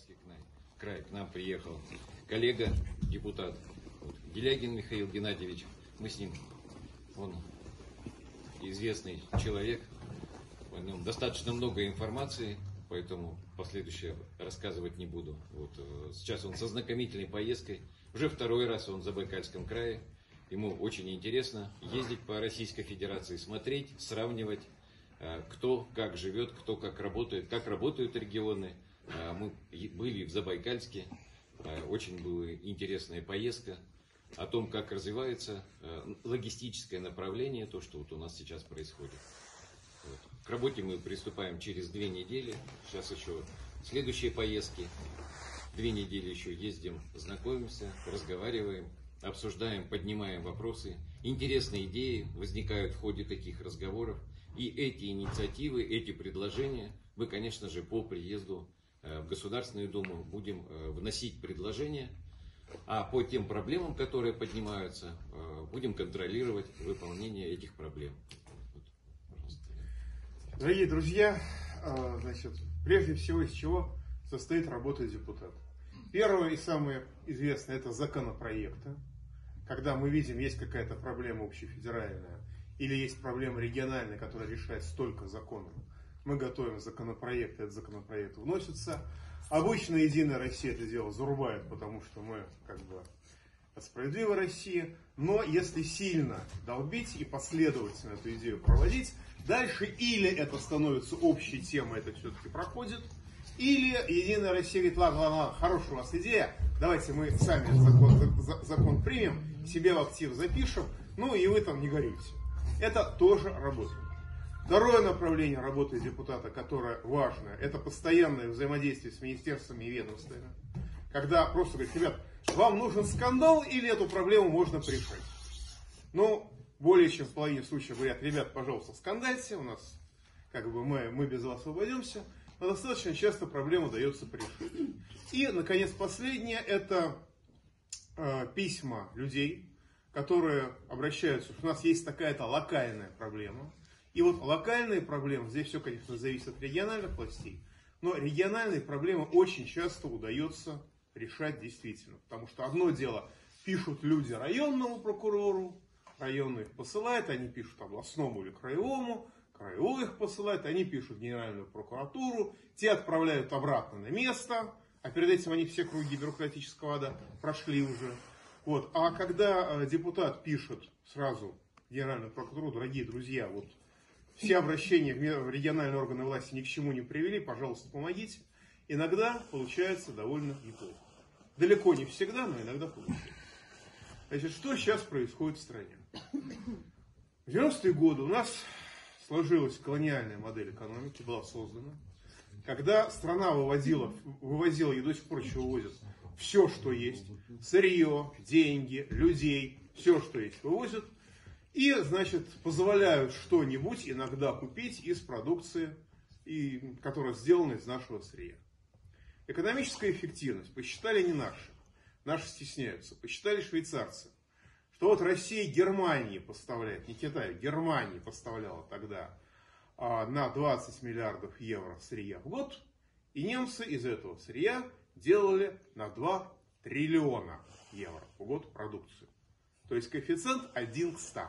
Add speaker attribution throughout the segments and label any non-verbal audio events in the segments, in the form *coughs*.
Speaker 1: Забайкальский край. К нам приехал коллега, депутат вот, Делягин Михаил Геннадьевич. Мы с ним, он известный человек, о нем достаточно много информации, поэтому последующее рассказывать не буду. Вот, э, сейчас он со знакомительной поездкой, уже второй раз он в Забайкальском крае, ему очень интересно ездить по Российской Федерации, смотреть, сравнивать, э, кто как живет, кто как работает, как работают регионы. Э, мы были в Забайкальске, очень была интересная поездка о том, как развивается логистическое направление, то, что вот у нас сейчас происходит. Вот. К работе мы приступаем через две недели. Сейчас еще следующие поездки. Две недели еще ездим, знакомимся, разговариваем, обсуждаем, поднимаем вопросы. Интересные идеи возникают в ходе таких разговоров. И эти инициативы, эти предложения мы, конечно же, по приезду в Государственную Думу будем э, вносить предложения, а по тем проблемам, которые поднимаются, э, будем контролировать выполнение этих проблем.
Speaker 2: Дорогие друзья, значит, прежде всего из чего состоит работа депутата. Первое и самое известное это законопроекты. Когда мы видим, есть какая-то проблема общефедеральная или есть проблема региональная, которая решается только законом, мы готовим законопроект, этот законопроект вносится. Обычно Единая Россия это дело зарубает, потому что мы как бы от справедливой России. Но если сильно долбить и последовательно эту идею проводить, Дальше или это становится общей темой, это все-таки проходит, или Единая Россия говорит, ладно, ладно, ладно, хорошая у вас идея, давайте мы сами закон, закон примем, себе в актив запишем, ну и вы там не горите. Это тоже работает. Второе направление работы депутата, которое важное, это постоянное взаимодействие с министерствами и ведомствами. Когда просто говорит, ребят, вам нужен скандал или эту проблему можно порешать? Ну, более чем в половине случаев говорят, ребят, пожалуйста, скандальте, у нас как бы мы, мы без вас обойдемся, но достаточно часто проблему удается порешить. И, наконец, последнее, это э, письма людей, которые обращаются, что у нас есть такая-то локальная проблема. И вот локальные проблемы, здесь все, конечно, зависит от региональных властей, но региональные проблемы очень часто удается решать действительно. Потому что одно дело, пишут люди районному прокурору, районный их посылает, они пишут областному или краевому, краевой их посылает, они пишут Генеральную прокуратуру, те отправляют обратно на место, а перед этим они все круги бюрократического ада прошли уже. Вот. А когда э, депутат пишет сразу Генеральную прокуратуру, дорогие друзья, вот все обращения в региональные органы власти ни к чему не привели, пожалуйста, помогите. Иногда получается довольно неплохо. Далеко не всегда, но иногда получается. Значит, что сейчас происходит в стране? В 90-е годы у нас сложилась колониальная модель экономики, была создана, когда страна выводила, вывозила и до сих пор еще вывозит все, что есть, сырье, деньги, людей, все, что есть, вывозят, и, значит, позволяют что-нибудь иногда купить из продукции, и, которая сделана из нашего сырья. Экономическая эффективность посчитали не наши, наши стесняются, посчитали швейцарцы – что вот Россия Германии поставляет, не Китаю, Германии поставляла тогда а, на 20 миллиардов евро сырья в год, и немцы из этого сырья делали на 2 триллиона евро в год продукцию. То есть коэффициент 1 к 100.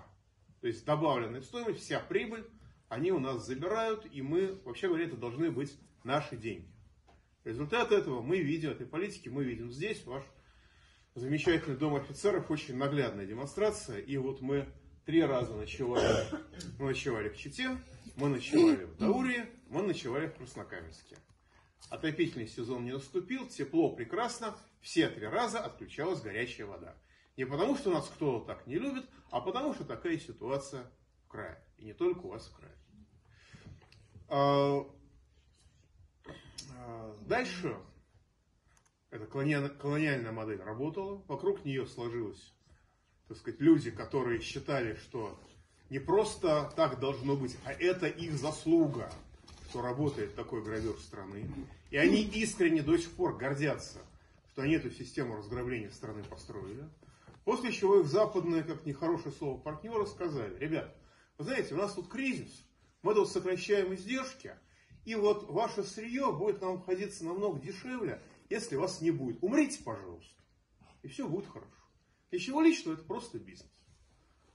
Speaker 2: То есть добавленная стоимость, вся прибыль, они у нас забирают, и мы, вообще говоря, это должны быть наши деньги. Результат этого мы видим, этой политики мы видим здесь, ваш замечательный дом офицеров, очень наглядная демонстрация. И вот мы три раза ночевали. Мы ночевали в Чите, мы ночевали в Даурии, мы ночевали в Краснокаменске. Отопительный сезон не наступил, тепло прекрасно, все три раза отключалась горячая вода. Не потому, что нас кто-то так не любит, а потому, что такая ситуация в крае. И не только у вас в крае. А, а, дальше эта колониальная модель работала, вокруг нее сложилось, так сказать, люди, которые считали, что не просто так должно быть, а это их заслуга, что работает такой гравер страны. И они искренне до сих пор гордятся, что они эту систему разграбления страны построили. После чего их западные, как нехорошее слово, партнеры сказали, ребят, вы знаете, у нас тут кризис, мы тут сокращаем издержки, и вот ваше сырье будет нам обходиться намного дешевле, если вас не будет. Умрите, пожалуйста, и все будет хорошо. Ничего личного, это просто бизнес.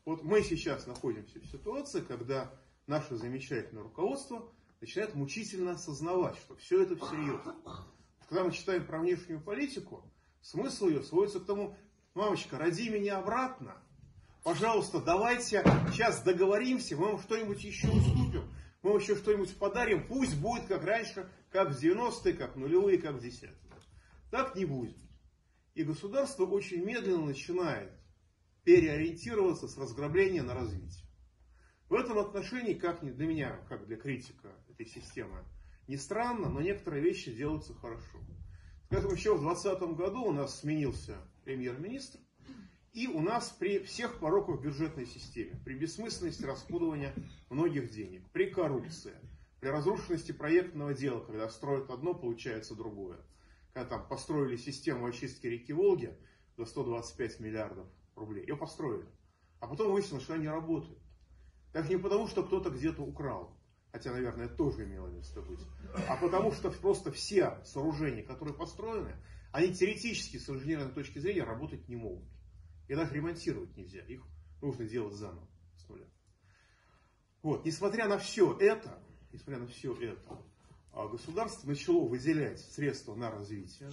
Speaker 2: Вот мы сейчас находимся в ситуации, когда наше замечательное руководство начинает мучительно осознавать, что все это всерьез. Когда мы читаем про внешнюю политику, смысл ее сводится к тому, мамочка, роди меня обратно, пожалуйста, давайте сейчас договоримся, мы вам что-нибудь еще уступим, мы вам еще что-нибудь подарим, пусть будет как раньше, как в 90-е, как в нулевые, как в 10-е. Так не будет. И государство очень медленно начинает переориентироваться с разграбления на развитие. В этом отношении, как для меня, как для критика этой системы, не странно, но некоторые вещи делаются хорошо. Скажем, еще в 2020 году у нас сменился премьер-министр, и у нас при всех пороках бюджетной системе, при бессмысленности расходования многих денег, при коррупции, при разрушенности проектного дела, когда строят одно, получается другое, когда там построили систему очистки реки Волги за 125 миллиардов рублей, ее построили, а потом выяснилось, что она не работает. Так не потому, что кто-то где-то украл, хотя, наверное, тоже имело место быть, а потому что просто все сооружения, которые построены, они теоретически с инженерной точки зрения работать не могут. И даже ремонтировать нельзя, их нужно делать заново, с нуля. Вот, несмотря на все это, несмотря на все это, а, государство начало выделять средства на развитие,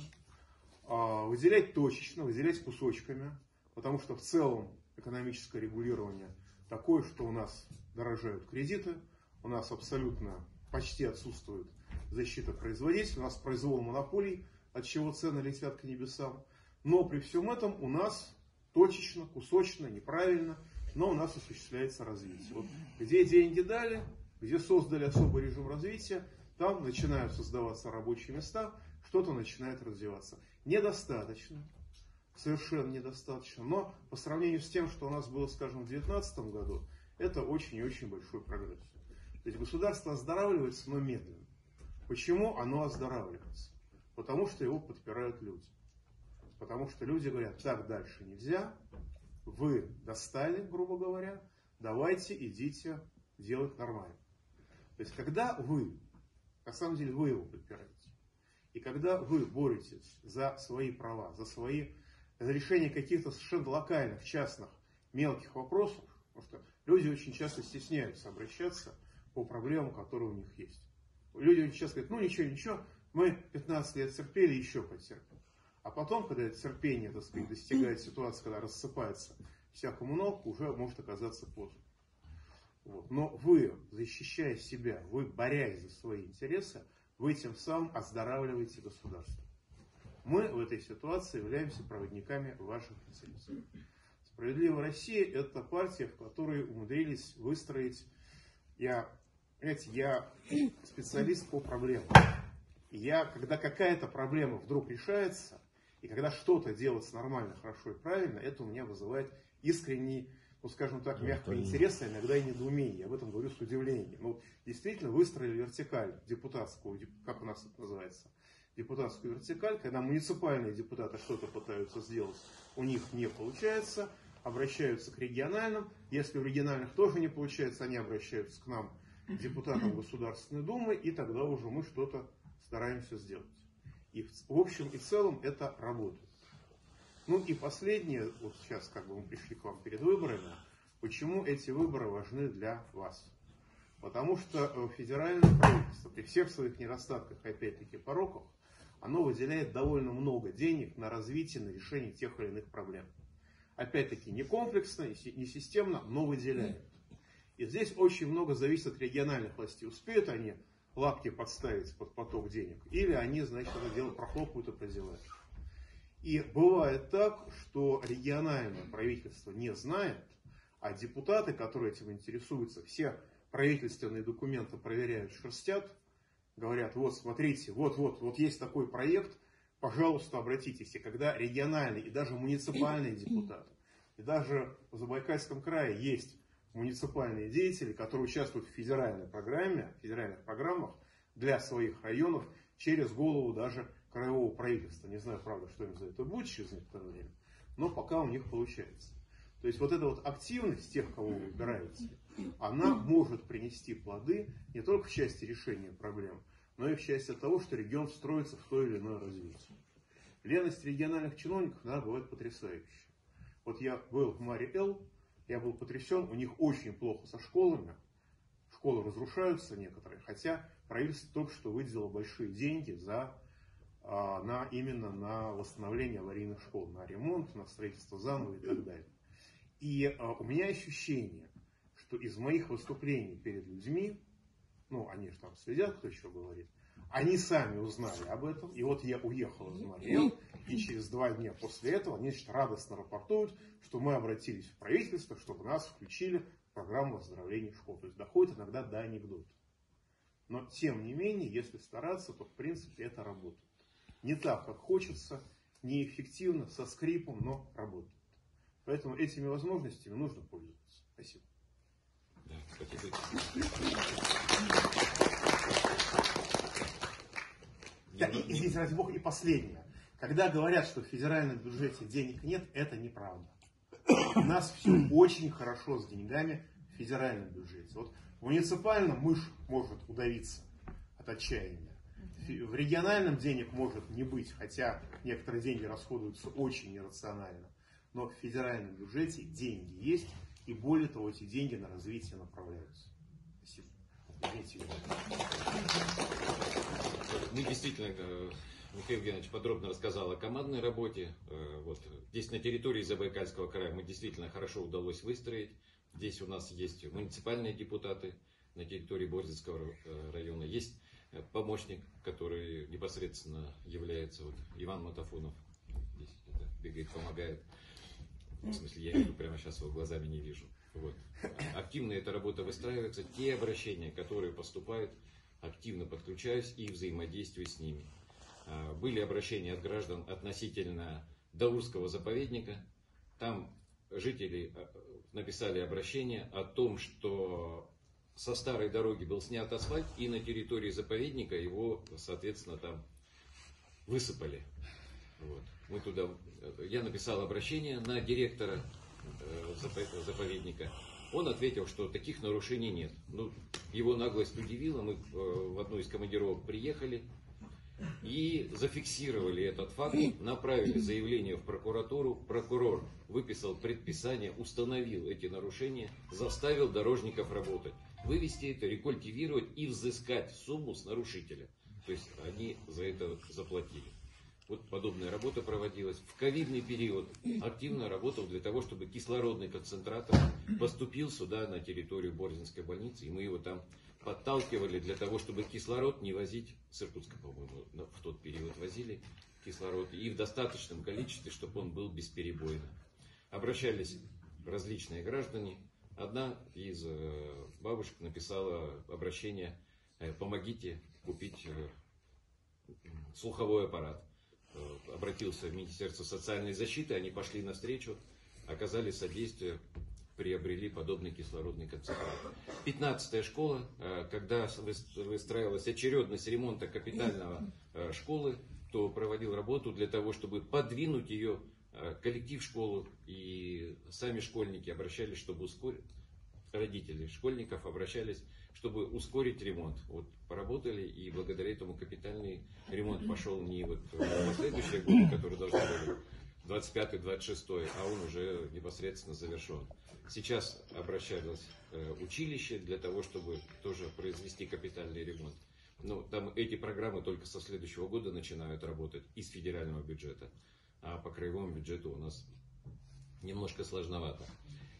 Speaker 2: а, выделять точечно, выделять кусочками, потому что в целом экономическое регулирование такое, что у нас дорожают кредиты, у нас абсолютно почти отсутствует защита производителя, у нас произвол монополий, от чего цены летят к небесам. Но при всем этом у нас точечно, кусочно, неправильно, но у нас осуществляется развитие. Вот где деньги дали, где создали особый режим развития, там начинают создаваться рабочие места, что-то начинает развиваться. Недостаточно, совершенно недостаточно, но по сравнению с тем, что у нас было, скажем, в 2019 году, это очень и очень большой прогресс. То есть государство оздоравливается, но медленно. Почему оно оздоравливается? Потому что его подпирают люди. Потому что люди говорят, так дальше нельзя, вы достали, грубо говоря, давайте идите делать нормально. То есть, когда вы, на самом деле вы его подпираете, и когда вы боретесь за свои права, за свои за решение каких-то совершенно локальных, частных, мелких вопросов, потому что люди очень часто стесняются обращаться по проблемам, которые у них есть. Люди очень часто говорят, ну ничего, ничего, мы 15 лет терпели, еще потерпим. А потом, когда это терпение, так сказать, достигает ситуации, когда рассыпается вся коммуналка, уже может оказаться поздно. Вот. Но вы, защищая себя, вы, борясь за свои интересы, вы тем самым оздоравливаете государство. Мы в этой ситуации являемся проводниками ваших интересов. Справедливая Россия – это партия, в которой умудрились выстроить, я, знаете, я специалист по проблемам. Я, когда какая-то проблема вдруг решается, и когда что-то делается нормально, хорошо и правильно, это у меня вызывает искренний, ну скажем так, мягко интерес, а иногда и недоумение. Я об этом говорю с удивлением. Ну, действительно выстроили вертикаль депутатскую, как у нас это называется, депутатскую вертикаль, когда муниципальные депутаты что-то пытаются сделать, у них не получается, обращаются к региональным. Если у региональных тоже не получается, они обращаются к нам, депутатам Государственной Думы, и тогда уже мы что-то стараемся сделать. И в общем и целом это работает. Ну и последнее, вот сейчас как бы мы пришли к вам перед выборами, почему эти выборы важны для вас. Потому что э, федеральное правительство при всех своих недостатках опять-таки пороках, оно выделяет довольно много денег на развитие, на решение тех или иных проблем. Опять-таки не комплексно, не системно, но выделяет. И здесь очень много зависит от региональных властей. Успеют они лапки подставить под поток денег, или они, значит, это дело прохлопают и проделают. И бывает так, что региональное правительство не знает, а депутаты, которые этим интересуются, все правительственные документы проверяют, шерстят, говорят, вот смотрите, вот-вот, вот есть такой проект, пожалуйста, обратитесь. И когда региональные и даже муниципальные *clears throat* депутаты, и даже в Забайкальском крае есть муниципальные деятели, которые участвуют в федеральной программе, федеральных программах для своих районов через голову даже краевого правительства. Не знаю, правда, что им за это будет через некоторое время, но пока у них получается. То есть вот эта вот активность тех, кого вы выбираете, она может принести плоды не только в части решения проблем, но и в части того, что регион строится в то или иное развитие. Леность региональных чиновников иногда бывает потрясающая. Вот я был в Маре Эл, я был потрясен, у них очень плохо со школами. Школы разрушаются некоторые, хотя правительство только что выделило большие деньги за, а, на, именно на восстановление аварийных школ, на ремонт, на строительство заново и так далее. И а, у меня ощущение, что из моих выступлений перед людьми, ну, они же там следят, кто еще говорит, они сами узнали об этом, и вот я уехал из Мариэл, и через два дня после этого они значит, радостно рапортуют, что мы обратились в правительство, чтобы нас включили в программу оздоровления школ. То есть доходит иногда до анекдота. Но тем не менее, если стараться, то в принципе это работает. Не так, как хочется, неэффективно, со скрипом, но работает. Поэтому этими возможностями нужно пользоваться. Спасибо.
Speaker 1: Да, спасибо.
Speaker 2: Извините, ради бога, и последнее. Когда говорят, что в федеральном бюджете денег нет, это неправда. У нас все очень хорошо с деньгами в федеральном бюджете. Вот в муниципальном мышь может удавиться от отчаяния. В региональном денег может не быть, хотя некоторые деньги расходуются очень иррационально. Но в федеральном бюджете деньги есть, и более того, эти деньги на развитие направляются. Спасибо. Извините.
Speaker 1: Мы действительно, э, Михаил Геннадьевич подробно рассказал о командной работе. Э, вот здесь на территории Забайкальского края мы действительно хорошо удалось выстроить. Здесь у нас есть муниципальные депутаты на территории Борзинского э, района. Есть помощник, который непосредственно является вот, Иван Матафонов. Здесь это, бегает, помогает. В смысле, я его прямо сейчас его глазами не вижу. Вот. Активно эта работа выстраивается. Те обращения, которые поступают, активно подключаюсь и взаимодействую с ними. А, были обращения от граждан относительно Даурского заповедника. Там жители а, написали обращение о том, что со старой дороги был снят асфальт, и на территории заповедника его, соответственно, там высыпали. Вот. Мы туда, я написал обращение на директора э, заповедника. Он ответил, что таких нарушений нет. Ну, его наглость удивила. Мы э, в одну из командировок приехали и зафиксировали этот факт, направили заявление в прокуратуру. Прокурор выписал предписание, установил эти нарушения, заставил дорожников работать. Вывести это, рекультивировать и взыскать сумму с нарушителя. То есть они за это заплатили. Вот подобная работа проводилась. В ковидный период активно работал для того, чтобы кислородный концентратор поступил сюда, на территорию Борзинской больницы, и мы его там подталкивали для того, чтобы кислород не возить, с Иркутска, по-моему, в тот период возили кислород, и в достаточном количестве, чтобы он был бесперебойно. Обращались различные граждане. Одна из э, бабушек написала обращение «Э, «Помогите купить э, слуховой аппарат». Э, обратился в Министерство социальной защиты, они пошли навстречу, оказали содействие, приобрели подобный кислородный концентрат. Пятнадцатая школа, э, когда выстраивалась очередность ремонта капитального э, школы, то проводил работу для того, чтобы подвинуть ее коллектив школы и сами школьники обращались, чтобы ускорить, родители школьников обращались чтобы ускорить ремонт. Вот поработали, и благодаря этому капитальный ремонт пошел не вот в следующие годы, которые должны были 25-26, а он уже непосредственно завершен. Сейчас обращалось э, училище для того, чтобы тоже произвести капитальный ремонт. Но там эти программы только со следующего года начинают работать из федерального бюджета, а по краевому бюджету у нас немножко сложновато.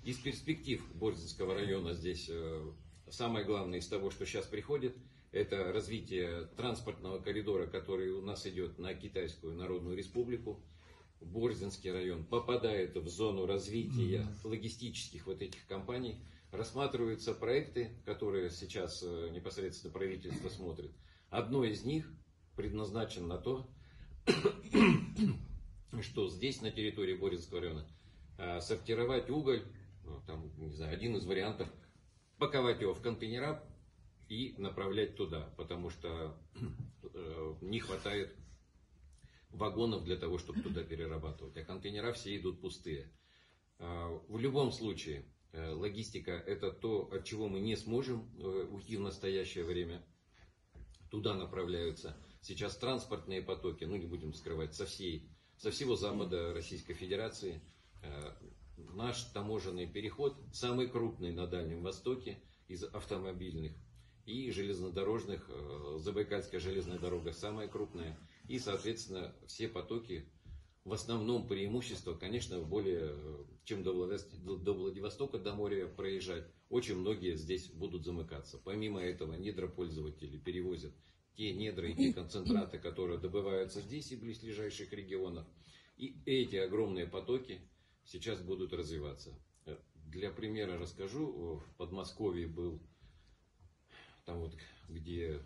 Speaker 1: Из перспектив Борзинского района здесь э, самое главное из того, что сейчас приходит, это развитие транспортного коридора, который у нас идет на Китайскую Народную Республику. Борзинский район попадает в зону развития логистических вот этих компаний. Рассматриваются проекты, которые сейчас э, непосредственно правительство смотрит. Одно из них предназначено на то, *coughs* что здесь, на территории Боринского района, э, сортировать уголь, ну, там, не знаю, один из вариантов – паковать его в контейнера и направлять туда, потому что э, не хватает вагонов для того, чтобы туда перерабатывать, а контейнера все идут пустые. Э, в любом случае, э, логистика это то, от чего мы не сможем э, уйти в настоящее время. Туда направляются сейчас транспортные потоки, ну не будем скрывать, со, всей, со всего запада Российской Федерации. Э, наш таможенный переход самый крупный на Дальнем Востоке из автомобильных и железнодорожных. Э, Забайкальская железная дорога самая крупная. И, соответственно, все потоки в основном преимущество, конечно, более, чем до Владивостока, до моря проезжать. Очень многие здесь будут замыкаться. Помимо этого, недропользователи перевозят те недра и те концентраты, которые добываются здесь и близлежащих регионах. И эти огромные потоки сейчас будут развиваться. Для примера расскажу. В Подмосковье был, там вот, где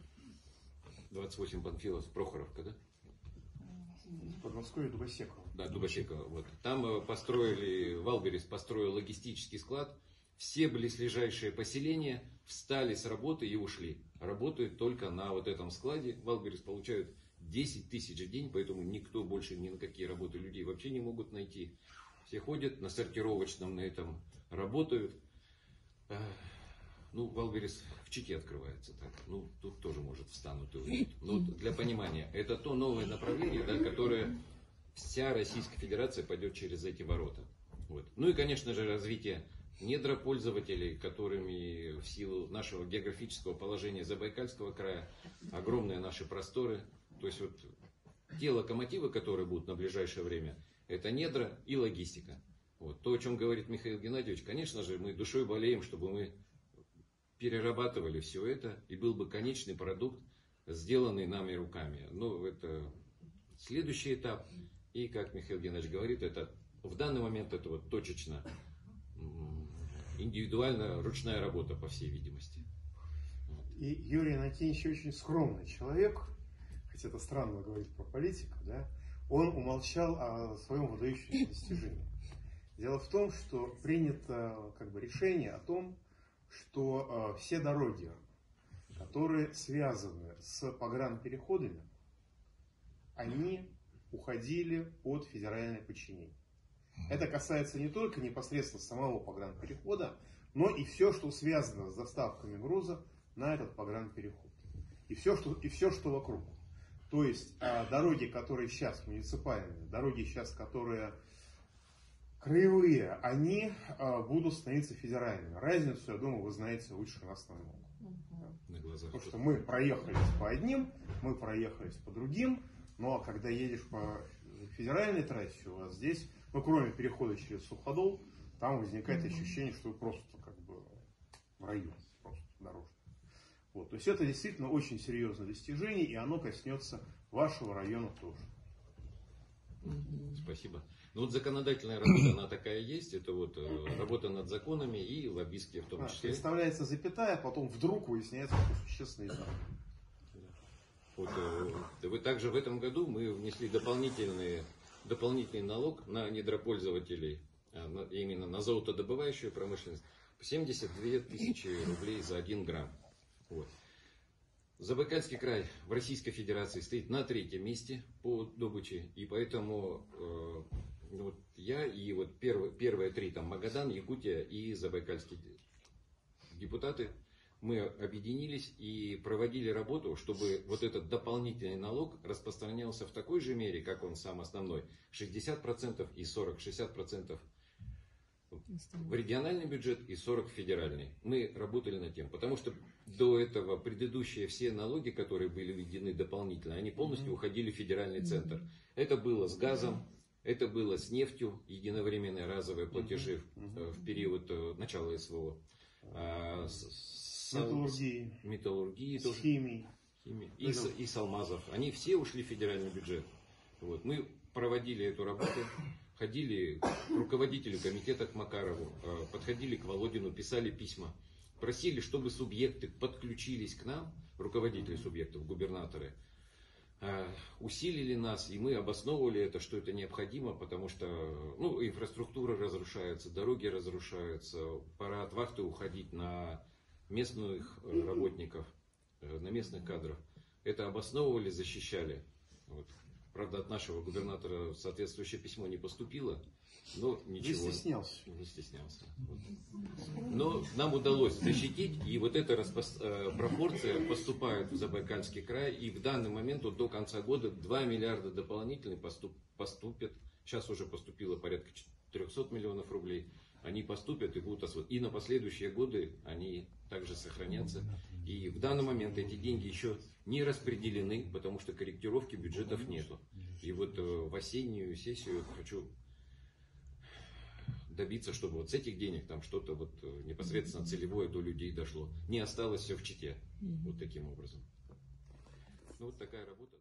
Speaker 1: 28 Панфилов, Прохоровка, да?
Speaker 2: Подмосковье Дубосекова.
Speaker 1: Да, Дубосекова. Вот. Там э, построили, Wildberries построил логистический склад. Все близлежащие поселения встали с работы и ушли. Работают только на вот этом складе. Wildberries получают 10 тысяч в день, поэтому никто больше ни на какие работы людей вообще не могут найти. Все ходят на сортировочном на этом, работают. Ну, Валберис в Чите открывается. Так. Ну, тут тоже может встанут и уйдут. Ну, для понимания, это то новое направление, да, которое вся Российская Федерация пойдет через эти ворота. Вот. Ну и, конечно же, развитие недропользователей, которыми в силу нашего географического положения Забайкальского края, огромные наши просторы. То есть вот те локомотивы, которые будут на ближайшее время, это недра и логистика. Вот. То, о чем говорит Михаил Геннадьевич, конечно же, мы душой болеем, чтобы мы перерабатывали все это, и был бы конечный продукт, сделанный нами руками. Но это следующий этап. И, как Михаил Геннадьевич говорит, это в данный момент это вот точечно, индивидуально ручная работа, по всей видимости.
Speaker 2: И Юрий Анатольевич очень скромный человек, хотя это странно говорить про политику, да, он умолчал о своем выдающемся достижении. Дело в том, что принято как бы, решение о том, что э, все дороги, которые связаны с погранпереходами, они уходили под федеральное подчинение. Это касается не только непосредственно самого погранперехода, но и все, что связано с доставками груза на этот погранпереход. И все, что, и все, что вокруг. То есть э, дороги, которые сейчас муниципальные, дороги сейчас, которые краевые, они э, будут становиться федеральными. Разницу, я думаю, вы знаете лучше нас намного. На глазах. Потому что мы проехались по одним, мы проехались по другим, но когда едешь по федеральной трассе, у вас здесь, ну кроме перехода через Суходол, там возникает ощущение, что вы просто как бы в раю, просто дорожный. Вот. То есть это действительно очень серьезное достижение, и оно коснется вашего района тоже.
Speaker 1: Спасибо. Ну вот законодательная работа, она такая есть, это вот э, работа над законами и лоббистские в том а, числе.
Speaker 2: Представляется запятая, а потом вдруг выясняется, что существенный знак.
Speaker 1: Вот, э, вы также в этом году мы внесли дополнительный, дополнительный налог на недропользователей, а, именно на золотодобывающую промышленность, 72 тысячи рублей за 1 грамм. Вот. Забайкальский край в Российской Федерации стоит на третьем месте по добыче, и поэтому э, вот я и вот первые, первые три, там Магадан, Якутия и Забайкальские депутаты, мы объединились и проводили работу, чтобы вот этот дополнительный налог распространялся в такой же мере, как он сам основной, 60% и 40, 60% в региональный бюджет и 40 в федеральный. Мы работали над тем, потому что до этого предыдущие все налоги, которые были введены дополнительно, они полностью уходили в федеральный центр. Это было с газом, это было с нефтью, единовременные разовые платежи в, в период э, начала СВО.
Speaker 2: А, с, металлургии.
Speaker 1: Металлургии
Speaker 2: с химией.
Speaker 1: химией. И, с, и с алмазов. Они все ушли в федеральный бюджет. Вот. Мы проводили эту работу, ходили к руководителю комитета к Макарову, э, подходили к Володину, писали письма, просили, чтобы субъекты подключились к нам, руководители субъектов, губернаторы, Э, усилили нас, и мы обосновывали это, что это необходимо, потому что ну, инфраструктура разрушается, дороги разрушаются, пора от вахты уходить на местных э, работников, на местных кадров. Это обосновывали, защищали. Вот. Правда, от нашего губернатора соответствующее письмо не поступило, но
Speaker 2: Не
Speaker 1: ничего.
Speaker 2: стеснялся.
Speaker 1: Не стеснялся. Вот. Но нам удалось защитить, и вот эта распос- э, пропорция поступает в Забайкальский край, и в данный момент вот до конца года 2 миллиарда дополнительных поступ- поступят. Сейчас уже поступило порядка 300 миллионов рублей. Они поступят и будут освоены. И на последующие годы они также сохранятся. И в данный момент эти деньги еще не распределены, потому что корректировки бюджетов нету. И вот э, в осеннюю сессию хочу добиться, чтобы вот с этих денег там что-то вот э, непосредственно целевое до людей дошло. Не осталось все в чите. Вот таким образом. Ну вот такая работа.